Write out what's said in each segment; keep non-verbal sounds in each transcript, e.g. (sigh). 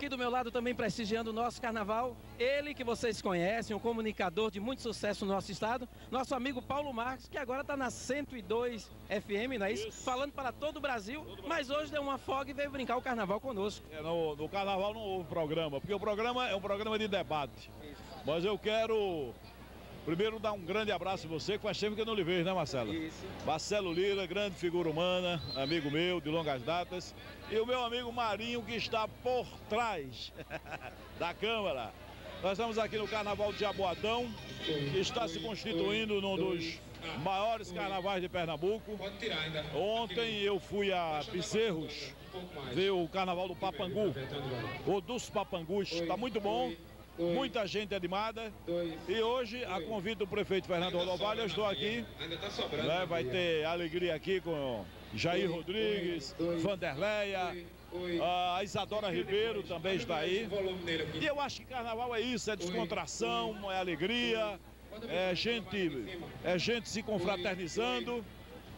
Aqui do meu lado também prestigiando o nosso carnaval, ele que vocês conhecem, um comunicador de muito sucesso no nosso estado, nosso amigo Paulo Marques, que agora está na 102 FM, não é isso? isso? Falando para todo o Brasil, todo mas hoje deu uma folga e veio brincar o carnaval conosco. É, no, no, carnaval não houve programa, porque o programa é um programa de debate. Isso. Mas eu quero Primeiro, dar um grande abraço a você, que faz tempo que eu não lhe vejo, né, Marcelo? Isso. Marcelo Lira, grande figura humana, amigo meu de longas datas. E o meu amigo Marinho, que está por trás (laughs) da câmera. Nós estamos aqui no Carnaval de Jaboatão, que está se constituindo num dos maiores carnavais de Pernambuco. Ontem eu fui a Picerros ver o Carnaval do Papangu, ou dos Papangus. Está muito bom muita gente animada. E hoje, a convite do prefeito Fernando Rodovalho, eu estou aqui. Né, vai ter alegria aqui com Jair Rodrigues, Vanderleia. A Isadora Ribeiro também está aí. E eu acho que carnaval é isso, é descontração, é alegria, é gente, é gente se confraternizando.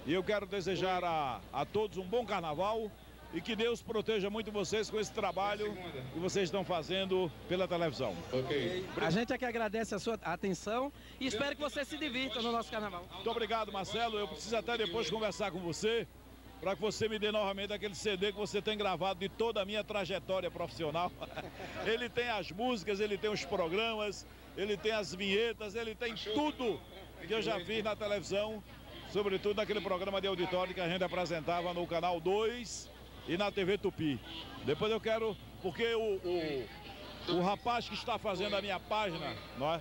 E eu quero desejar a, a todos um bom carnaval e que Deus proteja muito vocês com esse trabalho que vocês estão fazendo pela televisão. Ok. A gente é que agradece a sua atenção e espero que você se divirta no nosso carnaval. Muito obrigado, Marcelo. Eu preciso até depois conversar com você para que você me dê novamente aquele CD que você tem gravado de toda a minha trajetória profissional. (laughs) ele tem as músicas, ele tem os programas, ele tem as vinhetas, ele tem tudo que eu já fiz na televisão, sobretudo naquele programa de auditório que a gente apresentava no canal 2 e na TV Tupi. Depois eu quero, porque o, o, o rapaz que está fazendo a minha página, não é?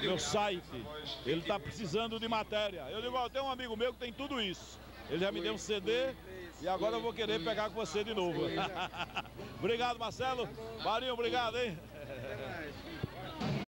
meu site, ele está precisando de matéria. Eu digo, ó, tem um amigo meu que tem tudo isso. Ele já me deu um CD e agora eu vou querer pegar com você de novo. (laughs) obrigado, Marcelo. Marinho, obrigado, hein?